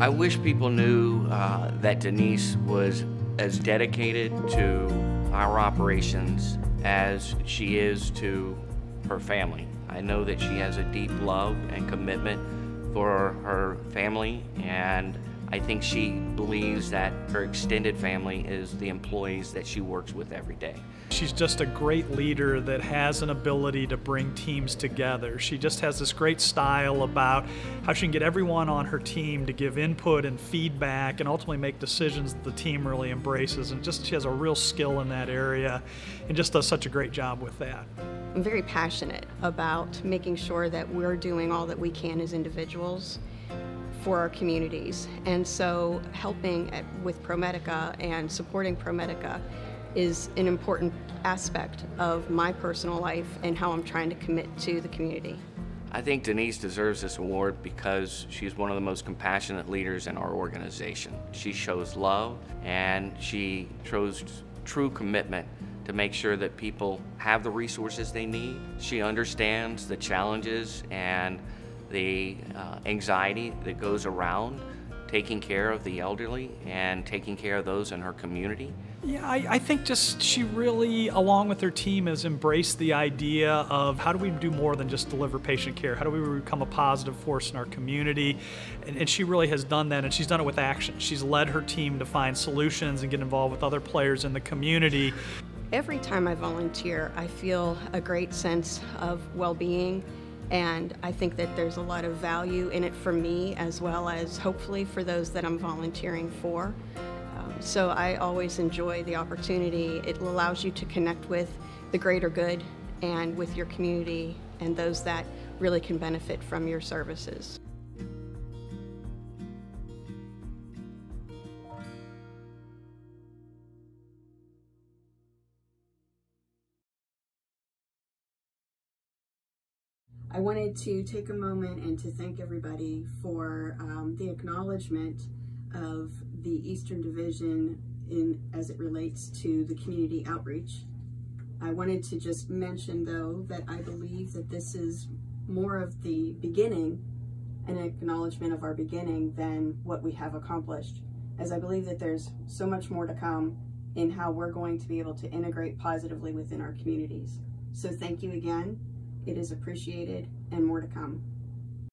I wish people knew uh, that Denise was as dedicated to our operations as she is to her family. I know that she has a deep love and commitment for her family and I think she believes that her extended family is the employees that she works with every day. She's just a great leader that has an ability to bring teams together. She just has this great style about how she can get everyone on her team to give input and feedback and ultimately make decisions that the team really embraces. And just she has a real skill in that area and just does such a great job with that. I'm very passionate about making sure that we're doing all that we can as individuals for our communities. And so helping at, with ProMedica and supporting ProMedica is an important aspect of my personal life and how I'm trying to commit to the community. I think Denise deserves this award because she's one of the most compassionate leaders in our organization. She shows love and she shows true commitment to make sure that people have the resources they need. She understands the challenges and the uh, anxiety that goes around taking care of the elderly and taking care of those in her community. Yeah, I, I, think just she really, along with her team, has embraced the idea of how do we do more than just deliver patient care? How do we become a positive force in our community? And, and she really has done that, and she's done it with action. She's led her team to find solutions and get involved with other players in the community. Every time I volunteer, I feel a great sense of well being and I think that there's a lot of value in it for me as well as hopefully for those that I'm volunteering for. Um, so I always enjoy the opportunity. It allows you to connect with the greater good and with your community and those that really can benefit from your services. I wanted to take a moment and to thank everybody for um, the acknowledgement of the Eastern Division in as it relates to the community outreach. I wanted to just mention though that I believe that this is more of the beginning, an acknowledgement of our beginning than what we have accomplished. As I believe that there's so much more to come in how we're going to be able to integrate positively within our communities. So thank you again. It is appreciated and more to come.